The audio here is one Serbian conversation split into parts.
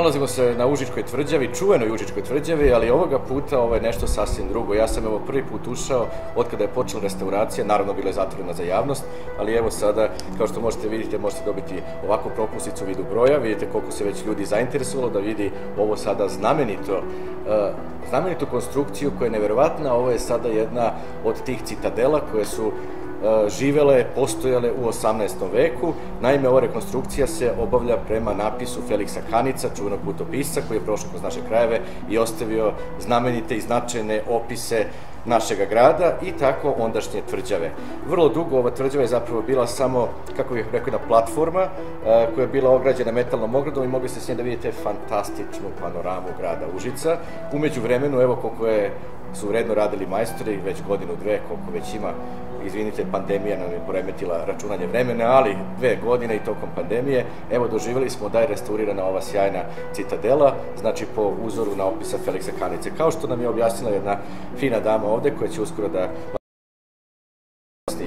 Nalazimo se na Užičkoj tvrđavi, čuvenoj Užičkoj tvrđavi, ali ovoga puta ovo je nešto sasvim drugo. Ja sam evo prvi put ušao od kada je počela restauracija, naravno bila je zatvorena za javnost, ali evo sada, kao što možete vidjeti, možete dobiti ovako propusnicu u vidu broja, vidite koliko se već ljudi zainteresovalo da vidi ovo sada znamenito, uh, znamenitu konstrukciju koja je neverovatna, ovo je sada jedna od tih citadela koje su E, živele, postojale u 18. veku. Naime, ova rekonstrukcija se obavlja prema napisu Feliksa Hanica, čuvenog putopisca, koji je prošao kroz naše krajeve i ostavio znamenite i značajne opise našega grada i tako ondašnje tvrđave. Vrlo dugo ova tvrđava je zapravo bila samo, kako bih rekao, jedna platforma e, koja je bila ograđena metalnom ogradom i mogli ste s nje da vidite fantastičnu panoramu grada Užica. Umeđu vremenu, evo koliko je su vredno radili majstori, već godinu, dve, koliko već ima izvinite, pandemija nam je poremetila računanje vremena, ali dve godine i tokom pandemije, evo doživjeli smo da je restaurirana ova sjajna citadela, znači po uzoru na opisa Feliksa Kanice, kao što nam je objasnila jedna fina dama ovde koja će uskoro da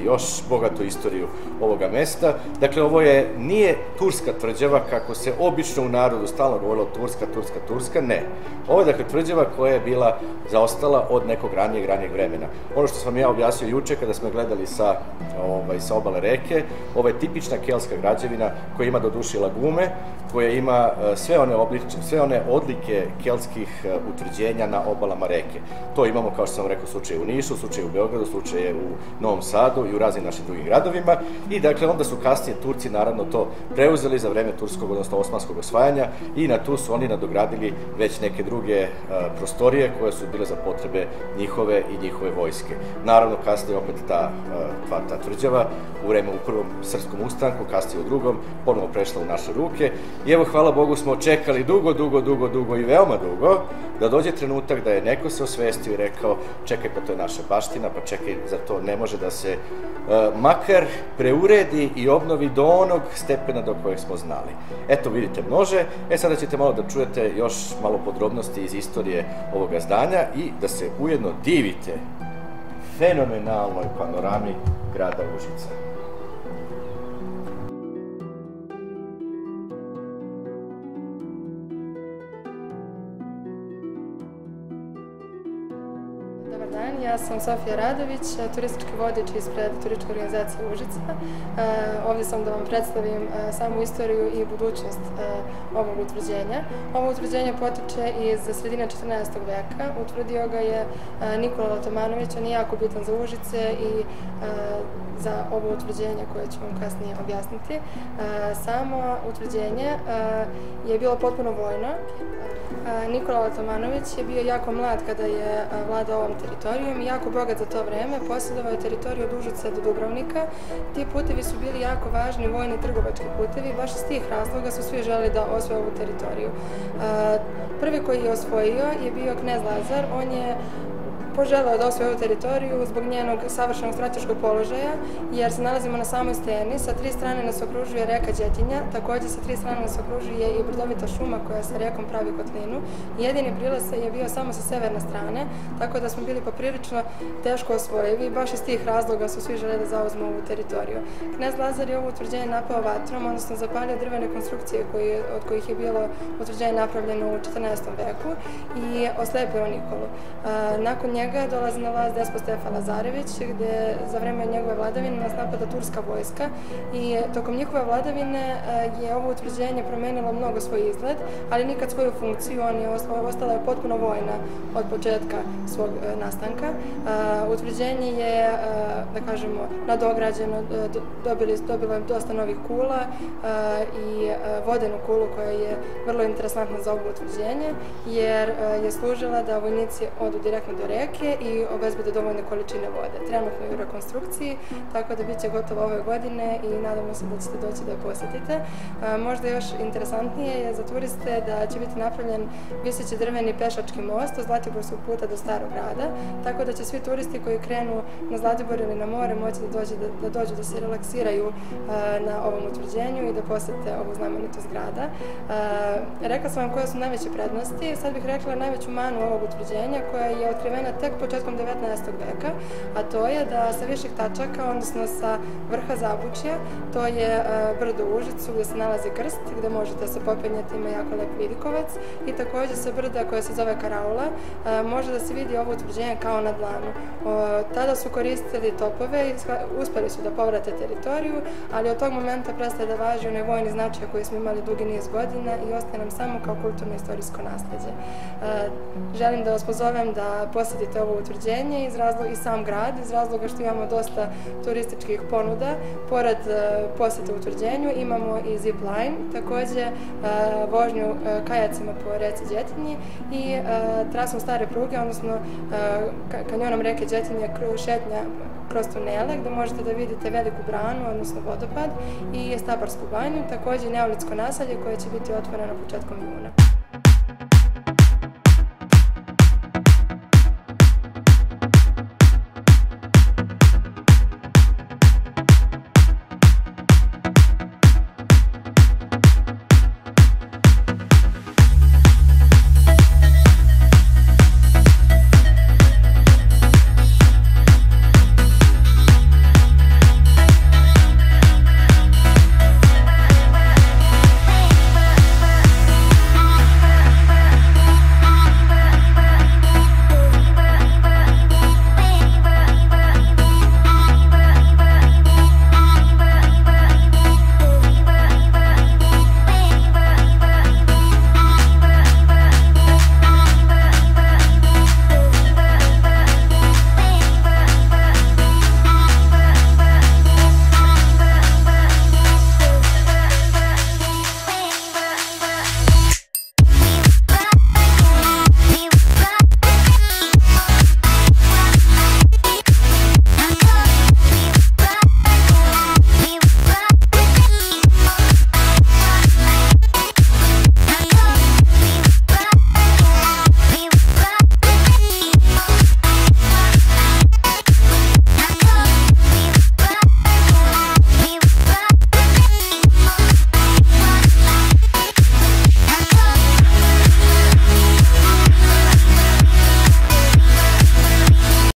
još bogatu istoriju ovoga mesta. Dakle, ovo je, nije turska tvrđava kako se obično u narodu stalno govorilo turska, turska, turska, ne. Ovo je dakle tvrđava koja je bila zaostala od nekog ranijeg, ranijeg vremena. Ono što sam ja objasnio juče kada smo gledali sa, ovaj, sa obale reke, ovo je tipična kelska građevina koja ima do duši lagume, koja ima e, sve one, obliče, sve one odlike kelskih e, utvrđenja na obalama reke. To imamo, kao što sam rekao, slučaj u Nišu, slučaj u Beogradu, slučaj u Novom Sadu i u raznim našim drugim gradovima. I dakle, onda su kasnije Turci naravno to preuzeli za vreme turskog, odnosno osmanskog osvajanja i na tu su oni nadogradili već neke druge a, prostorije koje su bile za potrebe njihove i njihove vojske. Naravno, kasnije opet ta, a, ta tvrđava u vreme u prvom srpskom ustanku, kasnije u drugom, ponovo prešla u naše ruke. I evo, hvala Bogu, smo čekali dugo, dugo, dugo, dugo i veoma dugo da dođe trenutak da je neko se osvestio i rekao čekaj, pa to je naša baština, pa čekaj, za to ne može da se makar preuredi i obnovi do onog stepena do kojeg smo znali. Eto, vidite, može. E, sada ćete malo da čujete još malo podrobnosti iz istorije ovoga zdanja i da se ujedno divite fenomenalnoj panorami grada Užica. Ja sam Sofija Radović, turistički vodič ispred turističke organizacije Užica. E, ovdje sam da vam predstavim e, samu istoriju i budućnost e, ovog utvrđenja. Ovo utvrđenje potiče iz sredine 14. veka. Utvrdio ga je Nikola Latomanović, on je jako bitan za Užice i za ovo utvrđenje koje ću vam kasnije objasniti. Samo utvrđenje je bilo potpuno vojno. Nikola Latomanović je bio jako mlad kada je vladao ovom teritorijom i jako bogat za to vreme. Posjedovao je teritoriju od Užica do Dubrovnika. Ti putevi su bili jako važni vojni trgovački putevi. Baš iz tih razloga su svi želi da osvoje ovu teritoriju. Prvi koji je osvojio je bio knez Lazar. On je poželeo da osvoje ovu teritoriju zbog njenog savršenog strateškog položaja, jer se nalazimo na samoj steni. Sa tri strane nas okružuje reka Đetinja, takođe sa tri strane nas okružuje i brdovita šuma koja sa rekom pravi kotlinu. Jedini prilaz je bio samo sa severne strane, tako da smo bili poprilično teško osvojivi. Baš iz tih razloga su svi žele da zauzmu ovu teritoriju. Knez Lazar je ovo utvrđenje napao vatrom, odnosno zapalio drvene konstrukcije koji, od kojih je bilo utvrđenje napravljeno u 14. veku i oslepio Nikolu. Nakon njega njega dolazi na vlast despot Stefan Lazarević, gde za vreme njegove vladavine nas napada turska vojska i tokom njihove vladavine eh, je ovo utvrđenje promenilo mnogo svoj izgled, ali nikad svoju funkciju, on je ostala je potpuno vojna od početka svog eh, nastanka. Eh, utvrđenje je, da kažemo, nadograđeno, dobili, dobilo je dosta novih kula i vodenu kulu koja je vrlo interesantna za ovo utvrđenje, jer je služila da vojnici odu direktno do reke reke i obezbede dovoljne količine vode. Trenutno je u rekonstrukciji, tako da bit će gotovo ove godine i nadamo se da ćete doći da je posetite. Možda još interesantnije je za turiste da će biti napravljen viseći drveni pešački most od Zlatiborskog puta do Starog grada, tako da će svi turisti koji krenu na Zlatibor ili na more moći da, dođe, da, da dođu da se relaksiraju na ovom utvrđenju i da posete ovu znamenitu zgrada. Rekla sam vam koje su najveće prednosti, sad bih rekla najveću manu ovog utvrđenja koja je otkrivena tek početkom 19. veka, a to je da sa viših tačaka, odnosno sa vrha Zabučja, to je brdo u Užicu gde se nalazi krst, gde možete se popenjati, ima jako lep vidikovac i takođe sa brda koja se zove Karaula može da se vidi ovo utvrđenje kao na dlanu. Tada su koristili topove i uspeli su da povrate teritoriju, ali od tog momenta prestaje da važi onaj vojni značaj koji smo imali dugi niz godina i ostaje nam samo kao kulturno-istorijsko nasledđe. Želim da vas pozovem da posetite ovo utvrđenje iz razloga, i sam grad, iz razloga što imamo dosta turističkih ponuda. Pored posete utvrđenju imamo i zip line, takođe vožnju kajacima po reci Đetinji i trasom stare pruge, odnosno kanjonom reke Đetinje šetnja kroz tunele gde možete da vidite veliku branu, odnosno vodopad i Stabarsku banju, takođe Neolitsko nasalje koje će biti otvoreno početkom juna.